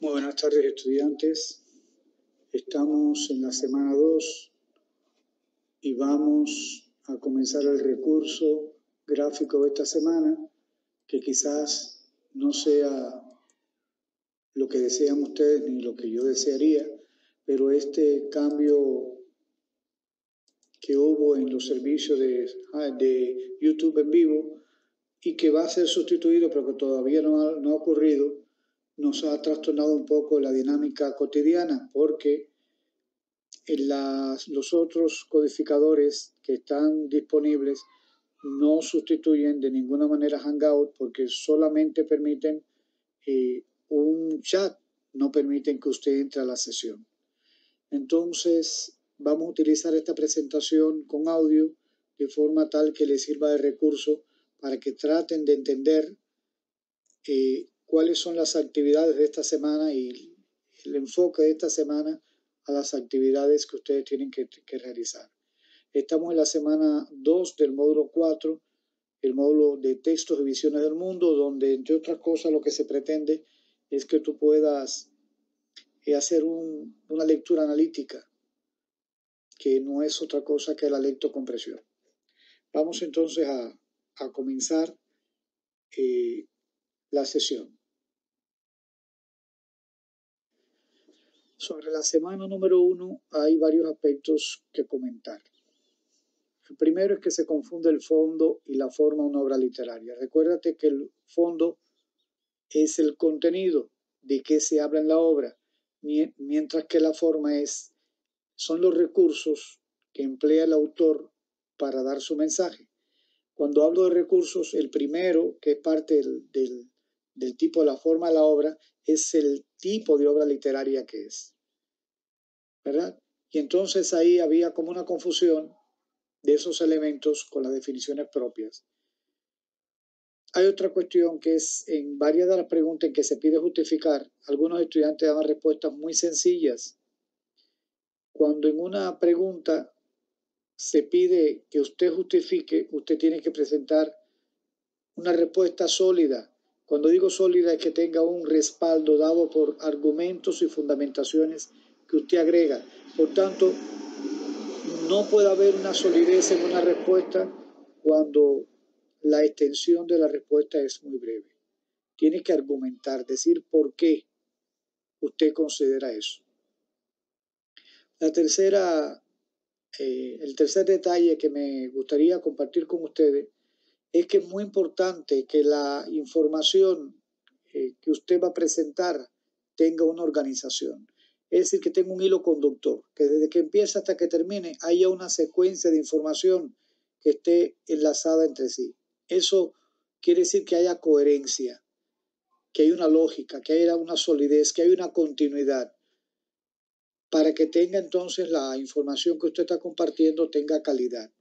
Muy buenas tardes estudiantes. Estamos en la semana 2 y vamos a comenzar el recurso gráfico de esta semana que quizás no sea lo que desean ustedes ni lo que yo desearía, pero este cambio que hubo en los servicios de, ah, de YouTube en vivo y que va a ser sustituido, pero que todavía no ha, no ha ocurrido, nos ha trastornado un poco la dinámica cotidiana porque los otros codificadores que están disponibles no sustituyen de ninguna manera Hangout porque solamente permiten eh, un chat, no permiten que usted entre a la sesión. Entonces, vamos a utilizar esta presentación con audio de forma tal que les sirva de recurso para que traten de entender eh, cuáles son las actividades de esta semana y el enfoque de esta semana a las actividades que ustedes tienen que, que realizar. Estamos en la semana 2 del módulo 4, el módulo de textos y visiones del mundo, donde entre otras cosas lo que se pretende es que tú puedas eh, hacer un, una lectura analítica, que no es otra cosa que la lectocompresión. Vamos entonces a, a comenzar eh, la sesión. Sobre la semana número uno hay varios aspectos que comentar. El primero es que se confunde el fondo y la forma de una obra literaria. Recuérdate que el fondo es el contenido de qué se habla en la obra, mientras que la forma es son los recursos que emplea el autor para dar su mensaje. Cuando hablo de recursos, el primero, que es parte del, del, del tipo de la forma de la obra, es el tipo de obra literaria que es. ¿Verdad? Y entonces ahí había como una confusión de esos elementos con las definiciones propias. Hay otra cuestión que es en varias de las preguntas en que se pide justificar, algunos estudiantes dan respuestas muy sencillas. Cuando en una pregunta se pide que usted justifique, usted tiene que presentar una respuesta sólida. Cuando digo sólida es que tenga un respaldo dado por argumentos y fundamentaciones que usted agrega. Por tanto, no puede haber una solidez en una respuesta cuando la extensión de la respuesta es muy breve. Tiene que argumentar, decir por qué usted considera eso. La tercera, eh, el tercer detalle que me gustaría compartir con ustedes es que es muy importante que la información eh, que usted va a presentar tenga una organización. Es decir, que tenga un hilo conductor, que desde que empieza hasta que termine haya una secuencia de información que esté enlazada entre sí. Eso quiere decir que haya coherencia, que hay una lógica, que haya una solidez, que hay una continuidad, para que tenga entonces la información que usted está compartiendo tenga calidad.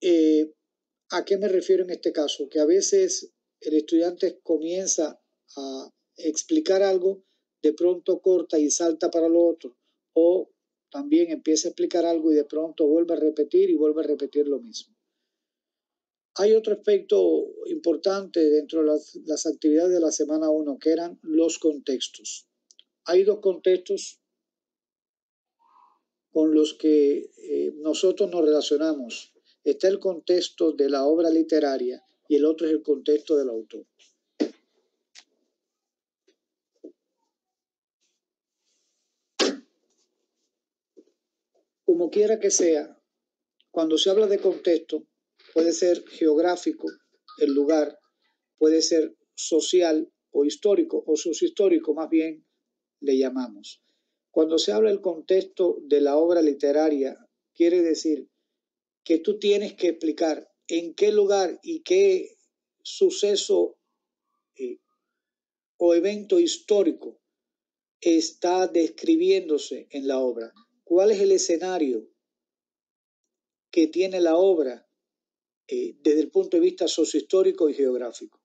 Eh, ¿A qué me refiero en este caso? Que a veces el estudiante comienza a explicar algo, de pronto corta y salta para lo otro, o también empieza a explicar algo y de pronto vuelve a repetir y vuelve a repetir lo mismo. Hay otro aspecto importante dentro de las, las actividades de la semana 1, que eran los contextos. Hay dos contextos con los que eh, nosotros nos relacionamos Está el contexto de la obra literaria y el otro es el contexto del autor. Como quiera que sea, cuando se habla de contexto, puede ser geográfico, el lugar, puede ser social o histórico, o sociohistórico más bien le llamamos. Cuando se habla del contexto de la obra literaria, quiere decir que tú tienes que explicar en qué lugar y qué suceso eh, o evento histórico está describiéndose en la obra. ¿Cuál es el escenario que tiene la obra eh, desde el punto de vista sociohistórico y geográfico?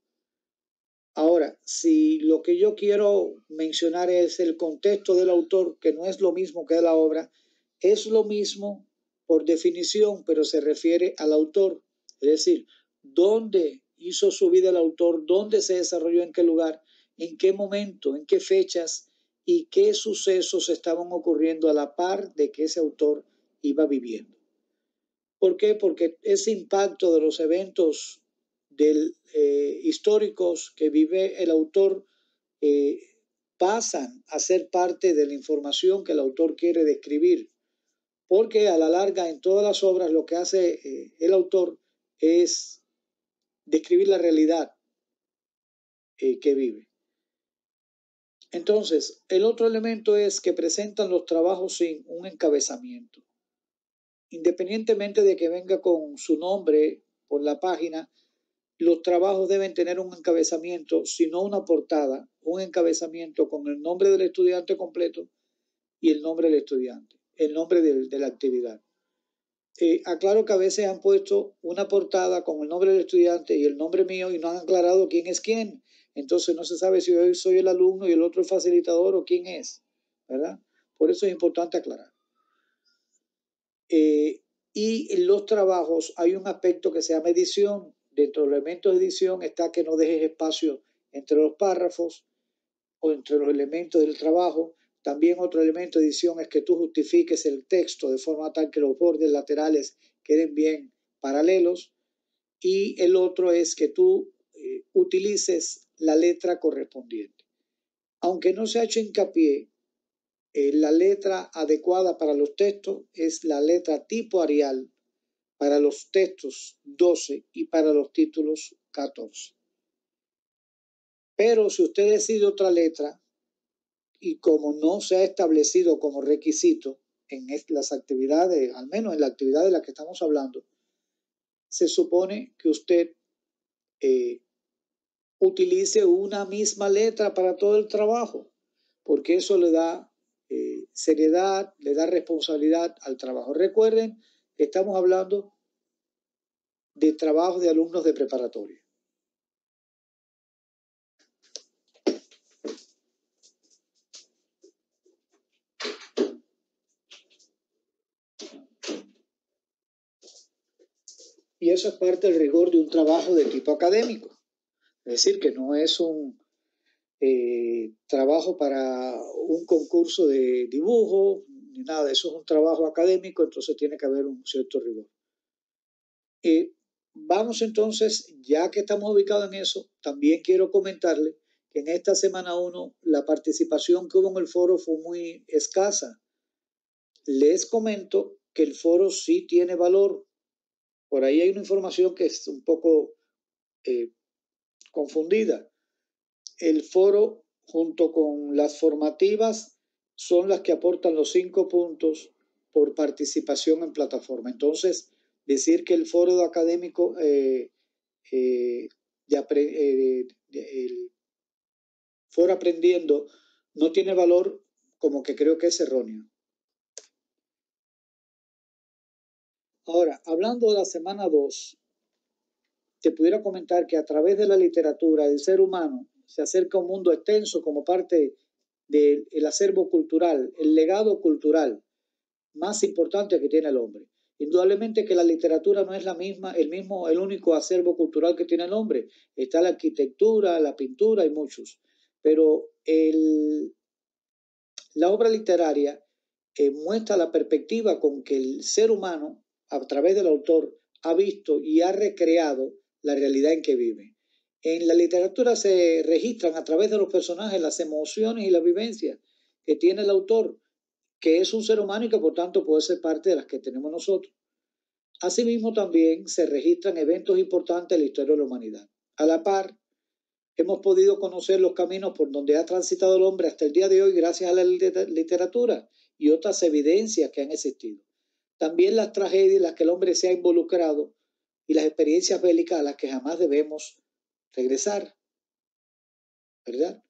Ahora, si lo que yo quiero mencionar es el contexto del autor, que no es lo mismo que la obra, es lo mismo por definición, pero se refiere al autor, es decir, dónde hizo su vida el autor, dónde se desarrolló, en qué lugar, en qué momento, en qué fechas y qué sucesos estaban ocurriendo a la par de que ese autor iba viviendo. ¿Por qué? Porque ese impacto de los eventos eh, históricos que vive el autor eh, pasan a ser parte de la información que el autor quiere describir. Porque a la larga en todas las obras lo que hace eh, el autor es describir la realidad que vive. Entonces, el otro elemento es que presentan los trabajos sin un encabezamiento. Independientemente de que venga con su nombre por la página, los trabajos deben tener un encabezamiento, si no una portada, un encabezamiento con el nombre del estudiante completo y el nombre del estudiante, el nombre de, la actividad. Eh, aclaro que a veces han puesto una portada con el nombre del estudiante y el nombre mío y no han aclarado quién es quién. Entonces no se sabe si yo soy el alumno y el otro el facilitador o quién es, ¿verdad? Por eso es importante aclarar. Eh, y en los trabajos hay un aspecto que se llama edición. Dentro de los elementos de edición está que no dejes espacio entre los párrafos o entre los elementos del trabajo. También otro elemento de edición es que tú justifiques el texto de forma tal que los bordes laterales queden bien paralelos. Y el otro es que tú eh, utilices la letra correspondiente. Aunque no se ha hecho hincapié, eh, la letra adecuada para los textos es la letra tipo Arial para los textos 12 y para los títulos 14. Pero si usted decide otra letra y como no se ha establecido como requisito en las actividades, al menos en la actividad de la que estamos hablando, se supone que usted eh, utilice una misma letra para todo el trabajo, porque eso le da eh, seriedad, le da responsabilidad al trabajo. Recuerden estamos hablando de trabajo de alumnos de preparatoria. Y eso es parte del rigor de un trabajo de tipo académico. Es decir, que no es un eh, trabajo para un concurso de dibujo, ni nada, eso es un trabajo académico, entonces tiene que haber un cierto rigor. Eh, Vamos entonces, ya que estamos ubicados en eso, también quiero comentarle que en esta semana 1 la participación que hubo en el foro fue muy escasa. Les comento que el foro sí tiene valor. Por ahí hay una información que es un poco eh, confundida. El foro junto con las formativas son las que aportan los cinco puntos por participación en plataforma. Entonces, decir que el foro académico eh, eh, eh, el foro aprendiendo no tiene valor como que creo que es erróneo. Ahora, hablando de la semana 2, te pudiera comentar que a través de la literatura el ser humano se acerca a un mundo extenso como parte del acervo cultural, el legado cultural más importante que tiene el hombre. Indudablemente que la literatura no es la misma, el mismo, el único acervo cultural que tiene el hombre. Está la arquitectura, la pintura y muchos. Pero el, la obra literaria eh, muestra la perspectiva con que el ser humano, a través del autor, ha visto y ha recreado la realidad en que vive. En la literatura se registran a través de los personajes las emociones y la vivencia que tiene el autor que es un ser humano y que por tanto puede ser parte de las que tenemos nosotros. Asimismo, también se registran eventos importantes en la historia de la humanidad. A la par, hemos podido conocer los caminos por donde ha transitado el hombre hasta el día de hoy gracias a la literatura y otras evidencias que han existido. También las tragedias en las que el hombre se ha involucrado y las experiencias bélicas a las que jamás debemos regresar. ¿Verdad?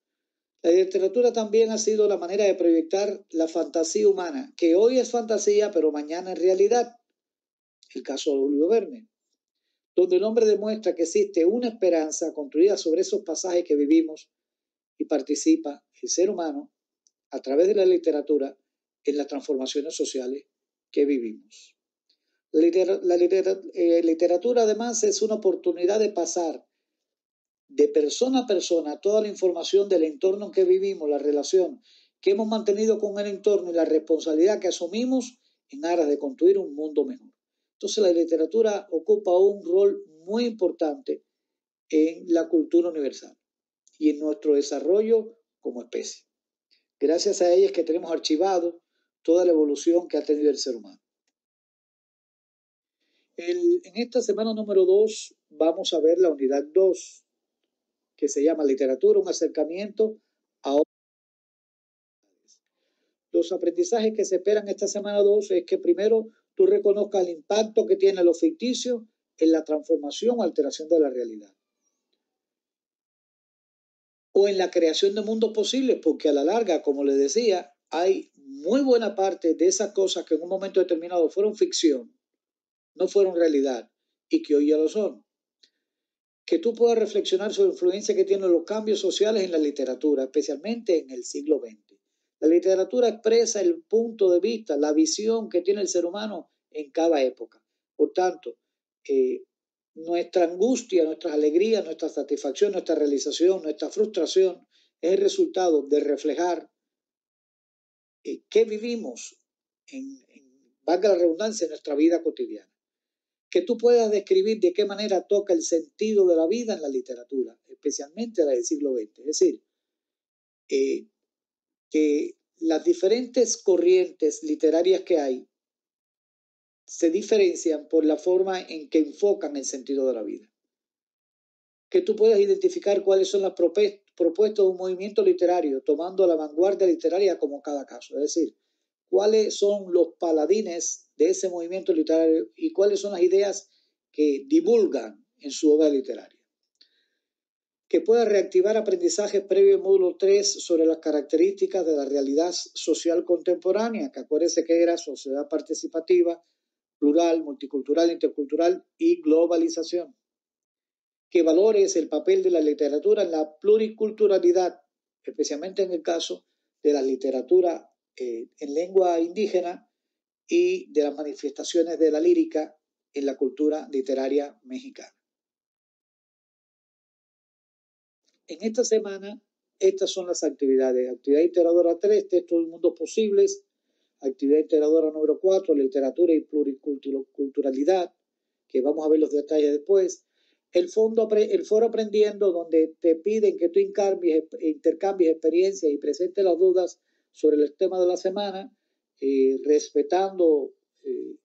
La literatura también ha sido la manera de proyectar la fantasía humana, que hoy es fantasía, pero mañana es realidad. El caso de Julio Verne, donde el hombre demuestra que existe una esperanza construida sobre esos pasajes que vivimos y participa el ser humano a través de la literatura en las transformaciones sociales que vivimos. La, eh, literatura además es una oportunidad de pasar de persona a persona toda la información del entorno en que vivimos, la relación que hemos mantenido con el entorno y la responsabilidad que asumimos en aras de construir un mundo mejor. Entonces la literatura ocupa un rol muy importante en la cultura universal y en nuestro desarrollo como especie. Gracias a ella es que tenemos archivado toda la evolución que ha tenido el ser humano. En esta semana número 2 vamos a ver la unidad 2, que se llama Literatura, un acercamiento a los aprendizajes que se esperan esta semana 2 es que primero tú reconozcas el impacto que tiene lo ficticio en la transformación o alteración de la realidad. O en la creación de mundos posibles, porque a la larga, como les decía, hay muy buena parte de esas cosas que en un momento determinado fueron ficción, no fueron realidad y que hoy ya lo son. Que tú puedas reflexionar sobre la influencia que tienen los cambios sociales en la literatura, especialmente en el siglo XX. La literatura expresa el punto de vista, la visión que tiene el ser humano en cada época. Por tanto, eh, nuestra angustia, nuestras alegrías, nuestra satisfacción, nuestra realización, nuestra frustración es el resultado de reflejar eh, qué vivimos en, en, valga la redundancia, en nuestra vida cotidiana. Que tú puedas describir de qué manera toca el sentido de la vida en la literatura, especialmente la del siglo XX. Es decir, eh, que las diferentes corrientes literarias que hay se diferencian por la forma en que enfocan el sentido de la vida. Que tú puedas identificar cuáles son las propuestas de un movimiento literario, tomando la vanguardia literaria como cada caso. Es decir, cuáles son los paladines de ese movimiento literario y cuáles son las ideas que divulgan en su obra literaria. Que pueda reactivar aprendizajes previo en módulo 3 sobre las características de la realidad social contemporánea, que acuérdese que era sociedad participativa, plural, multicultural, intercultural y globalización. Que valores el papel de la literatura en la pluriculturalidad, especialmente en el caso de la literatura eh, en lengua indígena y de las manifestaciones de la lírica en la cultura literaria mexicana. En esta semana, estas son las actividades. Actividad integradora 3, textos del mundo posibles, actividad integradora número 4, literatura y pluriculturalidad, que vamos a ver los detalles después. El, fondo, el foro aprendiendo, donde te piden que tú intercambies experiencias y presentes las dudas sobre el tema de la semana, eh, respetando eh,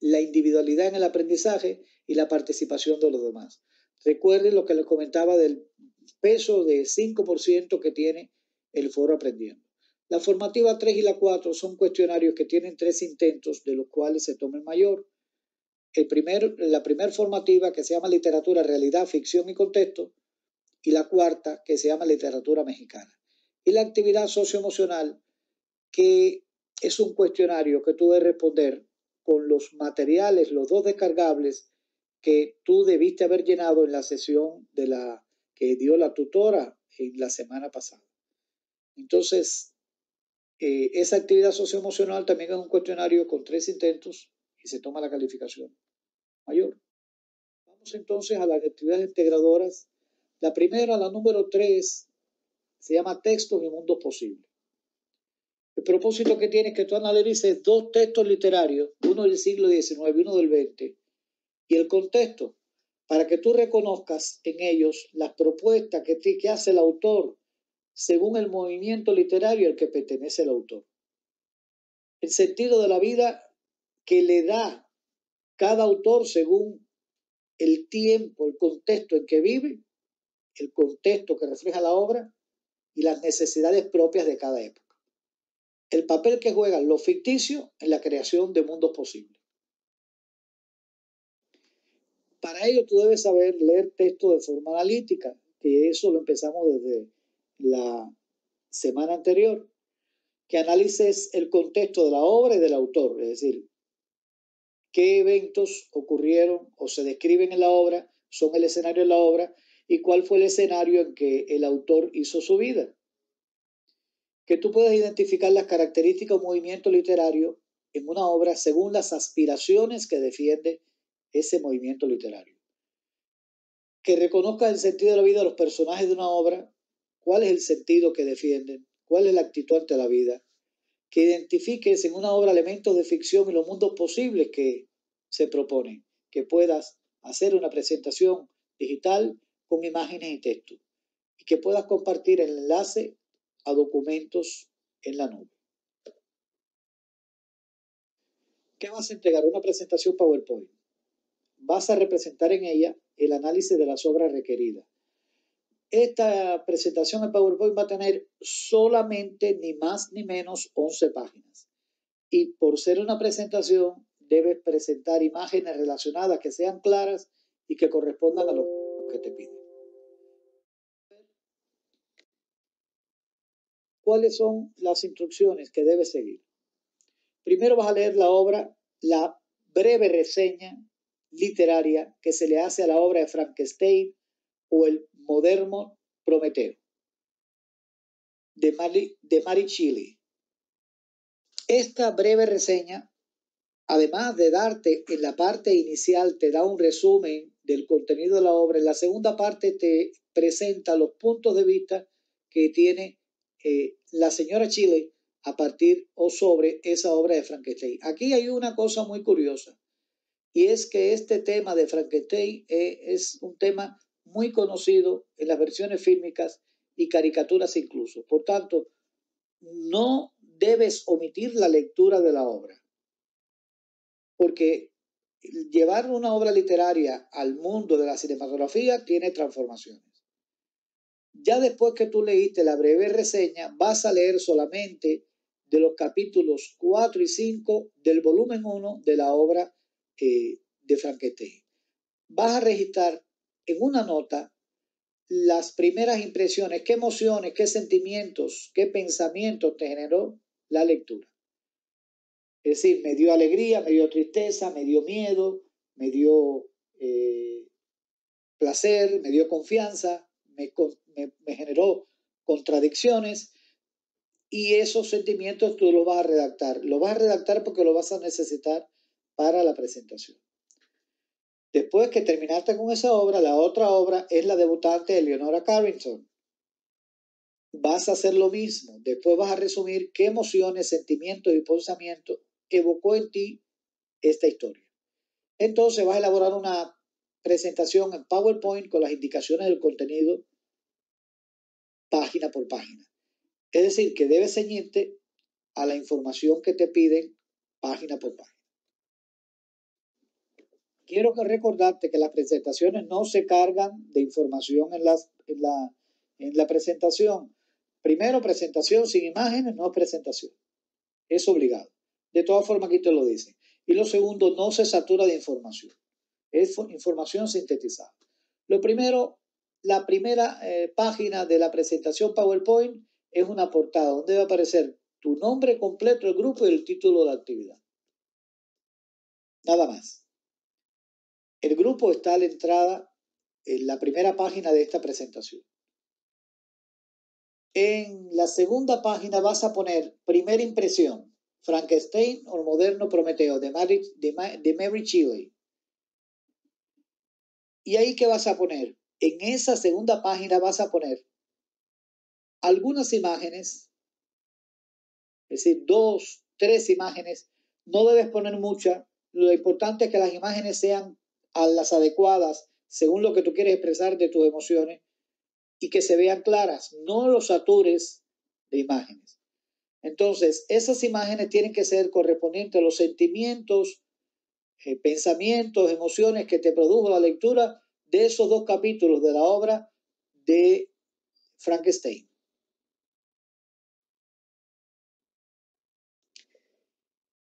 la individualidad en el aprendizaje y la participación de los demás. Recuerden lo que les comentaba del peso de 5% que tiene el foro aprendiendo. La formativa 3 y la 4 son cuestionarios que tienen tres intentos, de los cuales se toma el mayor. El primer, la primera formativa, que se llama Literatura, Realidad, Ficción y Contexto, y la cuarta, que se llama Literatura Mexicana. Y la actividad socioemocional, que es un cuestionario que tú debes responder con los materiales, los dos descargables, que tú debiste haber llenado en la sesión de la que dio la tutora en la semana pasada. Entonces, eh, esa actividad socioemocional también es un cuestionario con tres intentos y se toma la calificación mayor. Vamos entonces a las actividades integradoras. La primera, la número tres, se llama Textos y Mundos Posibles. El propósito que tiene es que tú analices dos textos literarios, uno del siglo XIX y uno del XX, y el contexto, para que tú reconozcas en ellos las propuestas que, que hace el autor según el movimiento literario al que pertenece el autor. El sentido de la vida que le da cada autor según el tiempo, el contexto en que vive, el contexto que refleja la obra y las necesidades propias de cada época. El papel que juegan los ficticios en la creación de mundos posibles. Para ello tú debes saber leer texto de forma analítica, que eso lo empezamos desde la semana anterior, que analices el contexto de la obra y del autor, es decir, qué eventos ocurrieron o se describen en la obra, son el escenario de la obra y cuál fue el escenario en que el autor hizo su vida. Que tú puedas identificar las características o movimiento literario en una obra según las aspiraciones que defiende ese movimiento literario. que reconozca el sentido de la vida de los personajes de una obra, cuál es el sentido que defienden, cuál es la actitud ante la vida, que identifiques en una obra elementos de ficción y los mundos posibles que se proponen, que puedas hacer una presentación digital con imágenes y texto y que puedas compartir el enlace a documentos en la nube. ¿Qué vas a entregar? Una presentación PowerPoint. Vas a representar en ella el análisis de las obras requeridas. Esta presentación en PowerPoint va a tener solamente ni más ni menos 11 páginas. Y por ser una presentación, debes presentar imágenes relacionadas que sean claras y que correspondan a lo que te piden. ¿Cuáles son las instrucciones que debes seguir? Primero vas a leer la obra, la breve reseña literaria que se le hace a la obra de Frankenstein o el moderno Prometeo de Mary, de Mary Chile. Esta breve reseña, además de darte en la parte inicial, te da un resumen del contenido de la obra. En la segunda parte te presenta los puntos de vista que tiene la señora Chile a partir o sobre esa obra de Frankenstein. Aquí hay una cosa muy curiosa y es que este tema de Frankenstein eh, es un tema muy conocido en las versiones fílmicas y caricaturas incluso. Por tanto, no debes omitir la lectura de la obra, porque llevar una obra literaria al mundo de la cinematografía tiene transformaciones. Ya después que tú leíste la breve reseña, vas a leer solamente de los capítulos 4 y 5 del volumen 1 de la obra eh, de Frankenstein. Vas a registrar en una nota las primeras impresiones, qué emociones, qué sentimientos, qué pensamientos te generó la lectura. Es decir, me dio alegría, me dio tristeza, me dio miedo, me dio eh, placer, me dio confianza, me, generó contradicciones y esos sentimientos tú los vas a redactar. Lo vas a redactar porque lo vas a necesitar para la presentación. Después que terminaste con esa obra, la otra obra es la debutante de Leonora Carrington. Vas a hacer lo mismo. Después vas a resumir qué emociones, sentimientos y pensamientos evocó en ti esta historia. Entonces vas a elaborar una presentación en PowerPoint con las indicaciones del contenido página por página. Es decir, que debes ceñirte a la información que te piden página por página. Quiero recordarte que las presentaciones no se cargan de información en, en, la, en la presentación. Primero, presentación sin imágenes no es presentación. Es obligado. De todas formas, aquí te lo dicen. Y lo segundo, no se satura de información. Es información sintetizada. Lo primero, la primera eh, página de la presentación PowerPoint es una portada donde va a aparecer tu nombre completo del grupo y el título de la actividad. Nada más. El grupo está a la entrada en la primera página de esta presentación. En la segunda página vas a poner primera impresión, Frankenstein o moderno Prometeo de Mary, de, Mary Shelley. ¿Y ahí qué vas a poner? En esa segunda página vas a poner algunas imágenes, es decir, dos, tres imágenes. No debes poner muchas. Lo importante es que las imágenes sean las adecuadas según lo que tú quieres expresar de tus emociones y que se vean claras, no los satures de imágenes. Entonces, esas imágenes tienen que ser correspondientes a los sentimientos, eh, pensamientos, emociones que te produjo la lectura de esos dos capítulos de la obra de Frankenstein.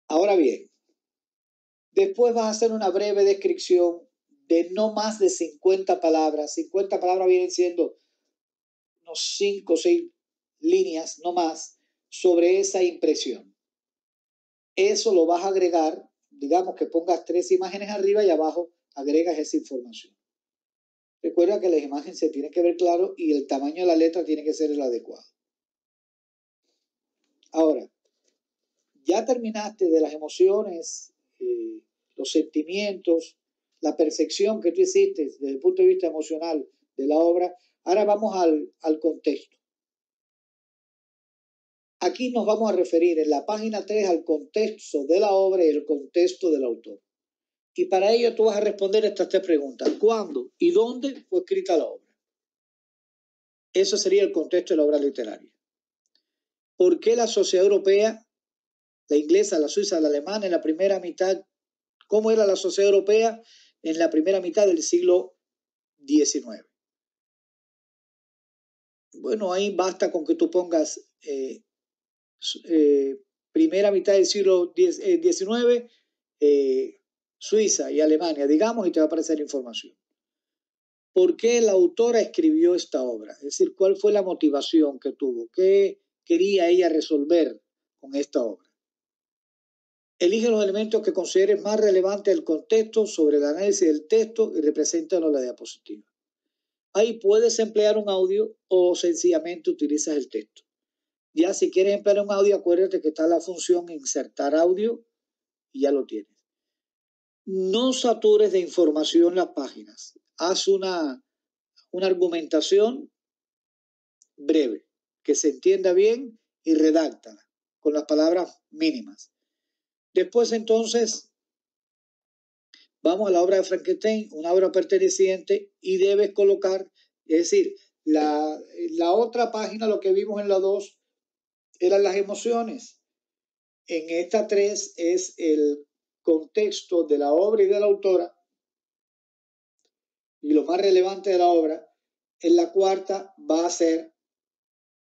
Ahora bien, después vas a hacer una breve descripción de no más de 50 palabras. 50 palabras vienen siendo unos 5 o 6 líneas, no más, sobre esa impresión. Eso lo vas a agregar, digamos que pongas tres imágenes arriba y abajo agregas esa información. Recuerda que la imagen se tiene que ver claro y el tamaño de la letra tiene que ser el adecuado. Ahora, ya terminaste de las emociones, eh, los sentimientos, la percepción que tú hiciste desde el punto de vista emocional de la obra. Ahora vamos al, al contexto. Aquí nos vamos a referir en la página 3 al contexto de la obra y el contexto del autor. Y para ello tú vas a responder estas tres preguntas. ¿Cuándo y dónde fue escrita la obra? Eso sería el contexto de la obra literaria. ¿Por qué la sociedad europea, la inglesa, la suiza, la alemana, en la primera mitad, cómo era la sociedad europea en la primera mitad del siglo XIX? Bueno, ahí basta con que tú pongas eh, eh, primera mitad del siglo XIX, eh, eh, Suiza y Alemania, digamos, y te va a aparecer información. ¿Por qué la autora escribió esta obra? Es decir, ¿cuál fue la motivación que tuvo? ¿Qué quería ella resolver con esta obra? Elige los elementos que consideres más relevantes del contexto sobre el análisis del texto y represéntalo en la diapositiva. Ahí puedes emplear un audio o sencillamente utilizas el texto. Ya si quieres emplear un audio, acuérdate que está la función insertar audio y ya lo tienes. No satures de información las páginas. Haz una, una argumentación breve, que se entienda bien y redáctala con las palabras mínimas. Después entonces vamos a la obra de Frankenstein, una obra perteneciente, y debes colocar, es decir, la, la otra página, lo que vimos en la 2, eran las emociones. En esta tres es el contexto de la obra y de la autora y lo más relevante de la obra. En la cuarta va a ser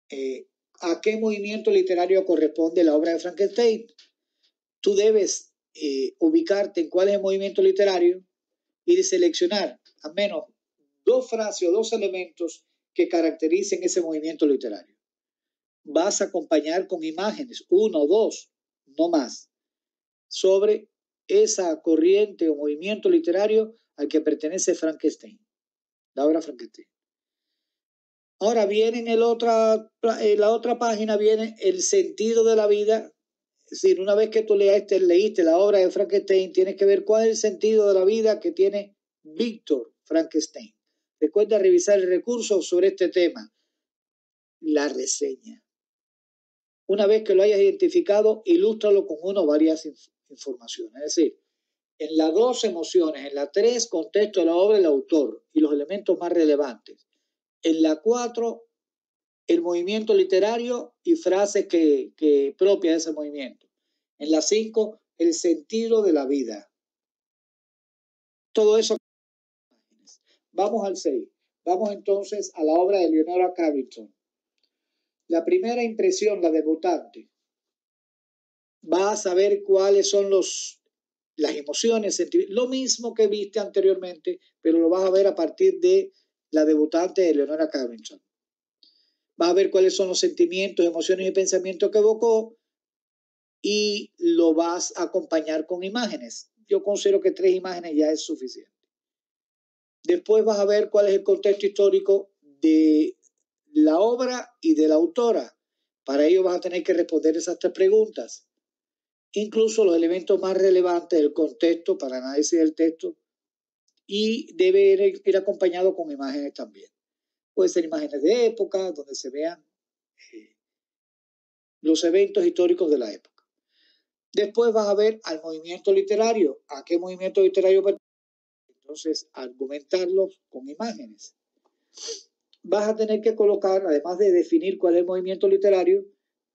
eh, a qué movimiento literario corresponde la obra de Frankenstein. Tú debes eh, ubicarte en cuál es el movimiento literario y seleccionar al menos dos frases o dos elementos que caractericen ese movimiento literario vas a acompañar con imágenes, uno o dos, no más, sobre esa corriente o movimiento literario al que pertenece Frankenstein, la obra Frankenstein. Ahora viene en, el otra, la otra página, viene el sentido de la vida. Es decir, una vez que tú leíste, leíste la obra de Frankenstein, tienes que ver cuál es el sentido de la vida que tiene Víctor Frankenstein. Recuerda revisar el recurso sobre este tema, la reseña. Una vez que lo hayas identificado, ilústralo con una o varias informaciones. Es decir, en las dos emociones, en la tres, contexto de la obra del autor y los elementos más relevantes. En la cuatro, el movimiento literario y frases que, que propia de ese movimiento. En la cinco, el sentido de la vida. Todo eso. Vamos al 6. Vamos entonces a la obra de Leonora Carrington. La primera impresión, la debutante, va a saber cuáles son los, las emociones, lo mismo que viste anteriormente, pero lo vas a ver a partir de la debutante de Leonora Carrington. Vas a ver cuáles son los sentimientos, emociones y pensamientos que evocó y lo vas a acompañar con imágenes. Yo considero que tres imágenes ya es suficiente. Después vas a ver cuál es el contexto histórico de la obra y de la autora. Para ello vas a tener que responder esas tres preguntas. Incluso los elementos más relevantes del contexto para análisis del texto y debe ir, acompañado con imágenes también. Puede ser imágenes de época, donde se vean eh, los eventos históricos de la época. Después vas a ver al movimiento literario. ¿A qué movimiento literario Entonces, argumentarlos con imágenes vas a tener que colocar, además de definir cuál es el movimiento literario,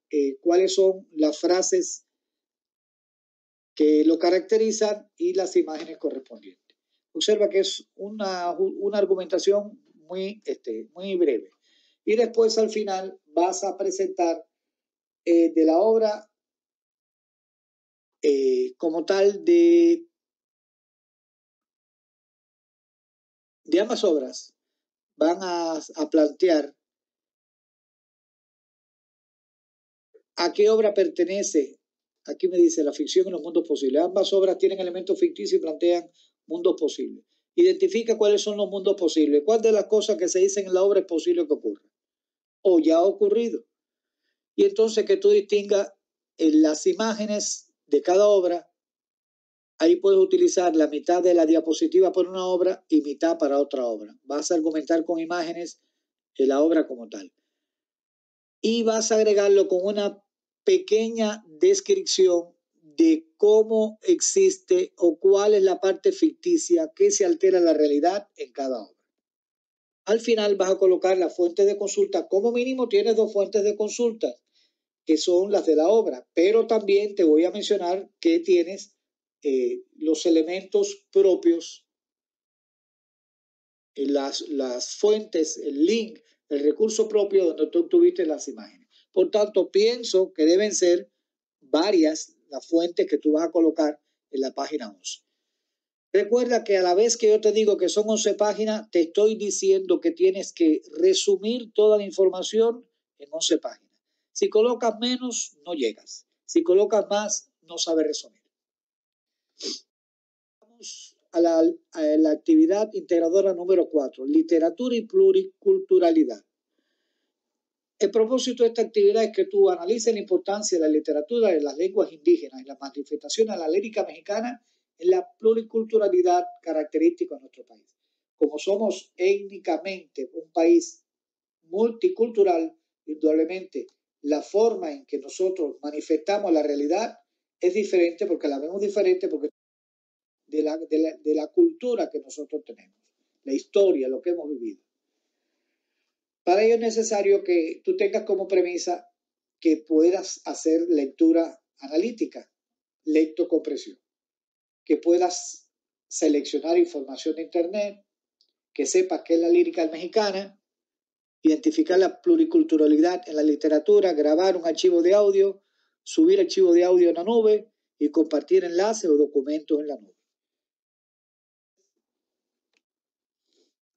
eh, cuáles son las frases que lo caracterizan y las imágenes correspondientes. Observa que es una, argumentación muy, este, muy breve. Y después al final vas a presentar eh, de la obra eh, como tal de, de ambas obras, van a, plantear a qué obra pertenece. Aquí me dice la ficción y los mundos posibles. Ambas obras tienen elementos ficticios y plantean mundos posibles. Identifica cuáles son los mundos posibles. ¿Cuál de las cosas que se dicen en la obra es posible que ocurra? O ya ha ocurrido. Y entonces que tú distingas en las imágenes de cada obra Ahí puedes utilizar la mitad de la diapositiva para una obra y mitad para otra obra. Vas a argumentar con imágenes de la obra como tal. Y vas a agregarlo con una pequeña descripción de cómo existe o cuál es la parte ficticia que se altera la realidad en cada obra. Al final vas a colocar la fuente de consulta. Como mínimo tienes dos fuentes de consulta, que son las de la obra, pero también te voy a mencionar que tienes eh, los elementos propios, eh, las, las fuentes, el link, el recurso propio donde tú tuviste las imágenes. Por tanto, pienso que deben ser varias las fuentes que tú vas a colocar en la página 11. Recuerda que a la vez que yo te digo que son 11 páginas, te estoy diciendo que tienes que resumir toda la información en 11 páginas. Si colocas menos, no llegas. Si colocas más, no sabes resumir. Vamos a la, actividad integradora número 4, literatura y pluriculturalidad. El propósito de esta actividad es que tú analices la importancia de la literatura de las lenguas indígenas y la manifestación de la lírica mexicana en la pluriculturalidad característica de nuestro país. Como somos étnicamente un país multicultural, indudablemente la forma en que nosotros manifestamos la realidad es diferente porque la vemos diferente porque de la, de la, cultura que nosotros tenemos, la historia, lo que hemos vivido. Para ello es necesario que tú tengas como premisa que puedas hacer lectura analítica, lectocompresión, que puedas seleccionar información de Internet, que sepas qué es la lírica mexicana, identificar la pluriculturalidad en la literatura, grabar un archivo de audio, subir archivo de audio en la nube y compartir enlaces o documentos en la nube.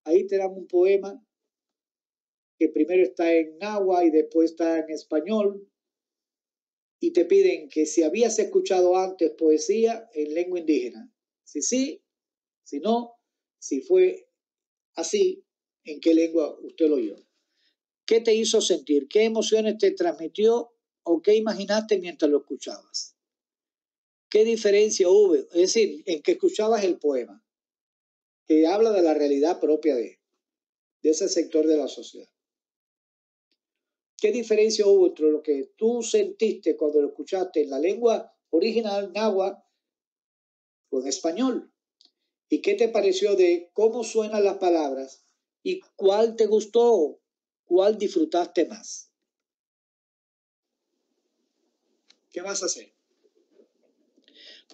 Ahí te dan un poema que primero está en náhuatl y después está en español, y te piden que si habías escuchado antes poesía en lengua indígena. Si sí, si no, si fue así, en qué lengua usted lo oyó. ¿Qué te hizo sentir? ¿Qué emociones te transmitió o qué imaginaste mientras lo escuchabas? ¿Qué diferencia hubo? Es decir, en que escuchabas el poema, que habla de la realidad propia de, ese sector de la sociedad. ¿Qué diferencia hubo entre lo que tú sentiste cuando lo escuchaste en la lengua original náhuatl en español? ¿Y qué te pareció de cómo suenan las palabras? ¿Y cuál te gustó? ¿Cuál disfrutaste más? ¿Qué vas a hacer?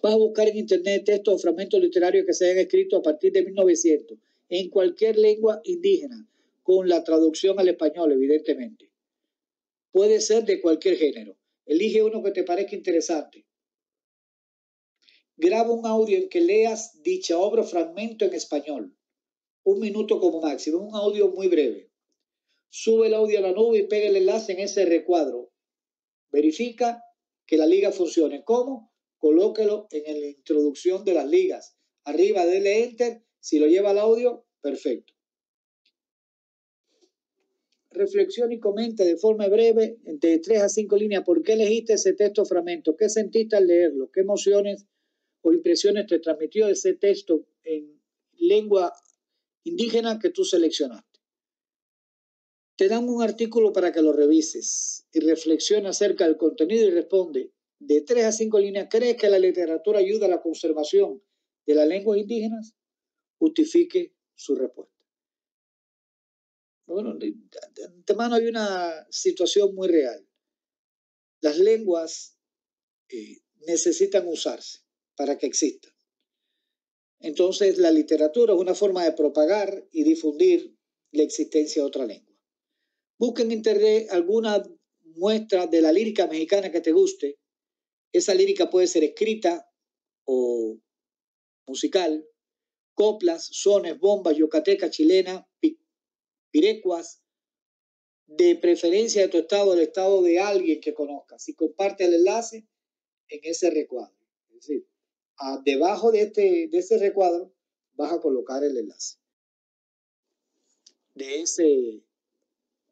Vas a buscar en internet textos o fragmentos literarios que se hayan escrito a partir de 1900 en cualquier lengua indígena, con la traducción al español, evidentemente. Puede ser de cualquier género. Elige uno que te parezca interesante. Graba un audio en que leas dicha obra o fragmento en español. Un minuto como máximo, un audio muy breve. Sube el audio a la nube y pega el enlace en ese recuadro. Verifica que la liga funcione. ¿Cómo? Colóquelo en la introducción de las ligas. Arriba, dele enter. Si lo lleva al audio, perfecto reflexiona y comenta de forma breve, de tres a cinco líneas, por qué elegiste ese texto fragmento, qué sentiste al leerlo, qué emociones o impresiones te transmitió ese texto en lengua indígena que tú seleccionaste. Te dan un artículo para que lo revises y reflexiona acerca del contenido y responde de tres a cinco líneas. ¿Crees que la literatura ayuda a la conservación de las lenguas indígenas? Justifique su respuesta. Bueno, de, antemano hay una situación muy real. Las lenguas eh, necesitan usarse para que existan. Entonces, la literatura es una forma de propagar y difundir la existencia de otra lengua. Busca en internet alguna muestra de la lírica mexicana que te guste. Esa lírica puede ser escrita o musical, coplas, sones, bombas, yucateca, chilena, pirecuas, de preferencia de tu estado, el estado de alguien que conozcas, y comparte el enlace en ese recuadro. Es decir, debajo de, este, de ese recuadro vas a colocar el enlace de ese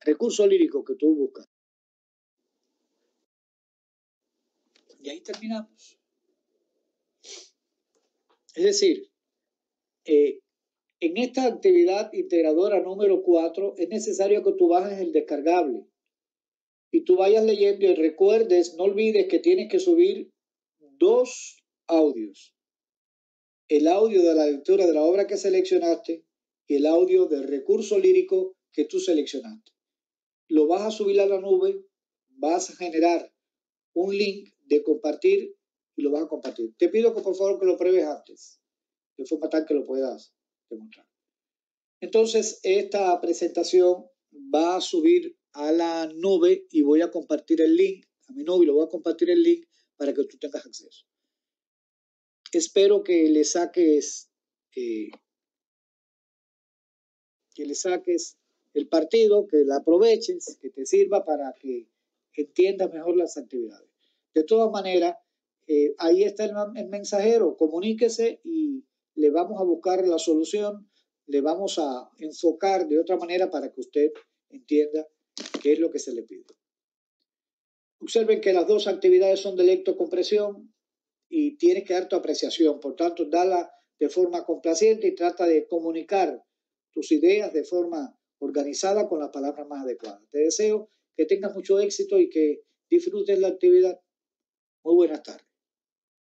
recurso lírico que tú buscas. Y ahí terminamos. Es decir, eh, en esta actividad integradora número 4 es necesario que tú bajes el descargable y tú vayas leyendo y recuerdes, no olvides que tienes que subir dos audios. El audio de la lectura de la obra que seleccionaste y el audio del recurso lírico que tú seleccionaste. Lo vas a subir a la nube, vas a generar un link de compartir y lo vas a compartir. Te pido que por favor que lo pruebes antes, de forma tal que lo puedas demostrar. Entonces, esta presentación va a subir a la nube y voy a compartir el link, a mi y lo voy a compartir el link para que tú tengas acceso. Espero que le saques, eh, que le saques el partido, que la aproveches, que te sirva para que entiendas mejor las actividades. De todas maneras, eh, ahí está el, mensajero, comuníquese y le vamos a buscar la solución, le vamos a enfocar de otra manera para que usted entienda qué es lo que se le pide. Observen que las dos actividades son de lectocompresión y tienes que dar tu apreciación, por tanto, dala de forma complaciente y trata de comunicar tus ideas de forma organizada con las palabras más adecuadas. Te deseo que tengas mucho éxito y que disfrutes la actividad. Muy buenas tardes.